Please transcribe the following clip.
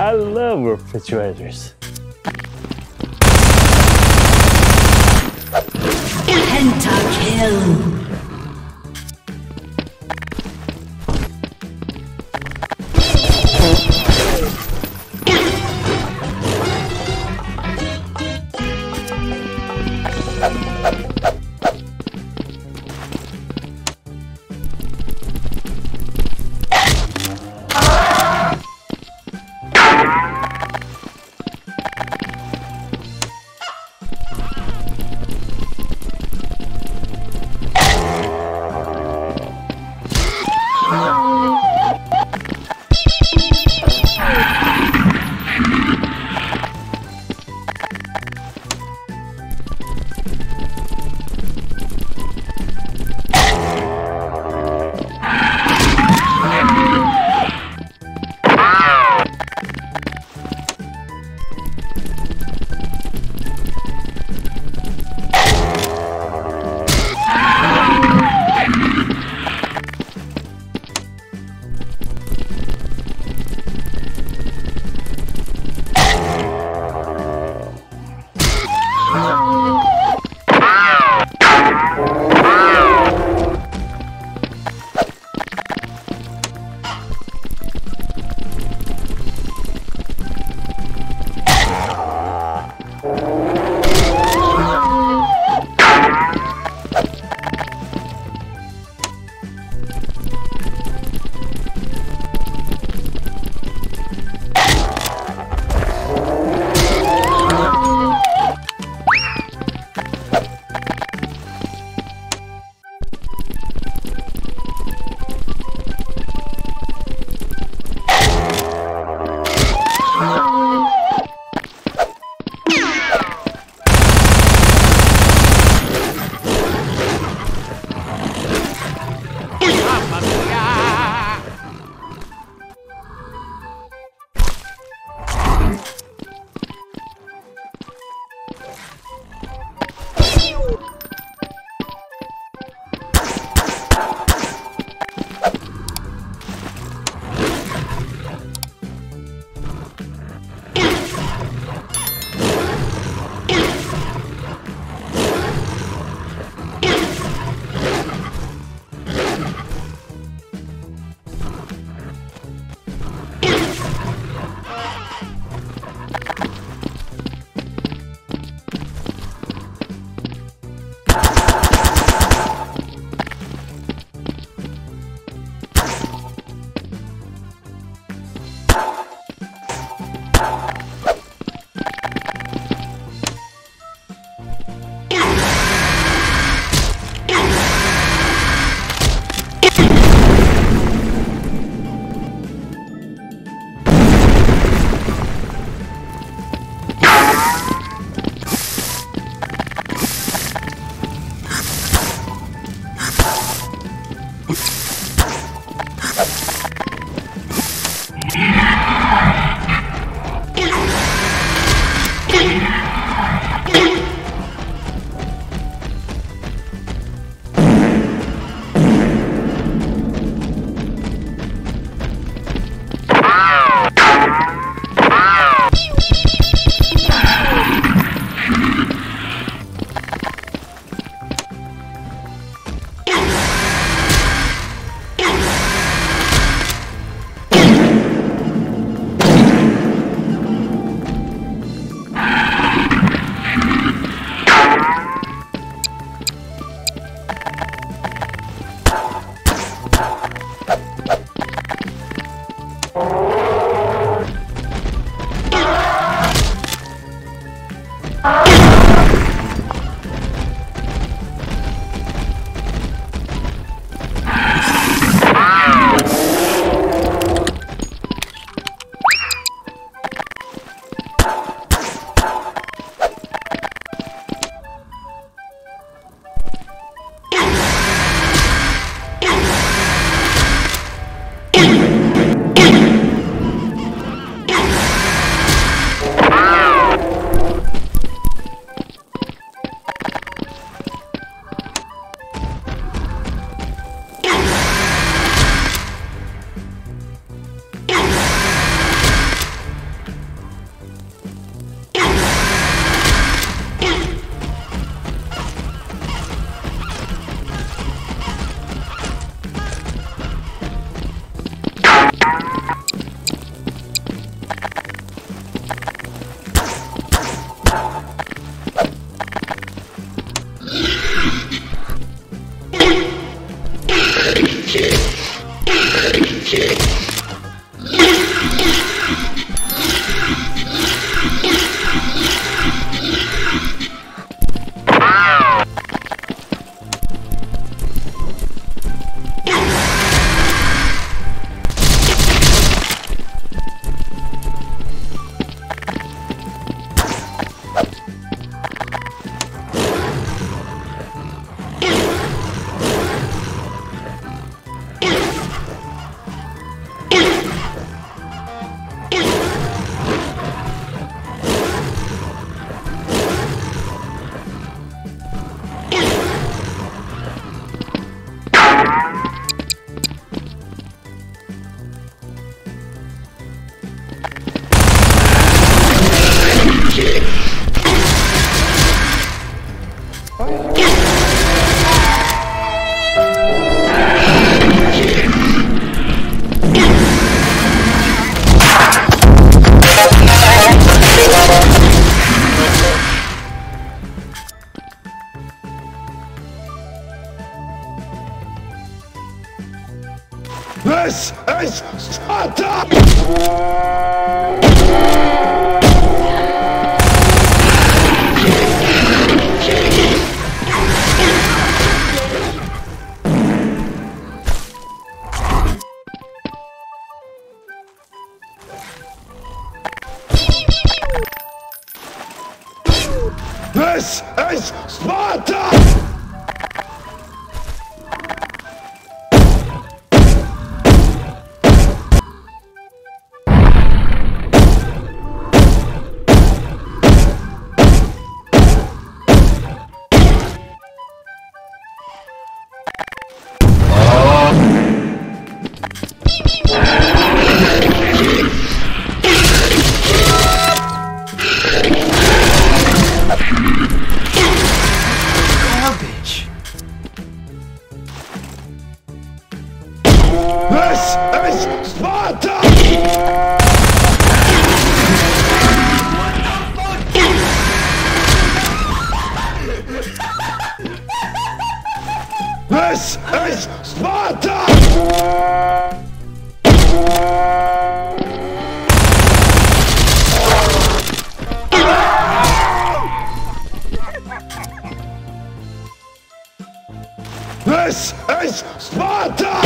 I love refrigerators. Kill. This is Sparta! Garbage. This! This is Sparta! This is Sparta!